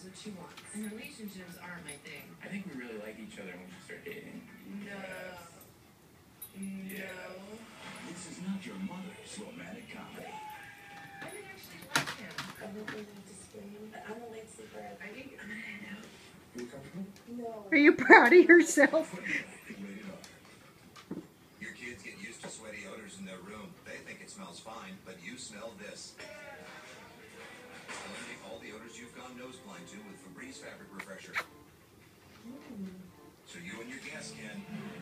knows what she wants. And relationships aren't my thing. I think we really like each other when we start dating. No. Yeah. No. This is not your mother's romantic comedy. I didn't actually like him. I don't really need to scream. I'm a late sleeper. I think I know. You comfortable? No. Are you proud of yourself? Your kids get used to sweaty odors in their room. They think it smells fine, but you smell this. Nose blind to with Febreze Fabric Refresher. Hmm. So you and your guests can.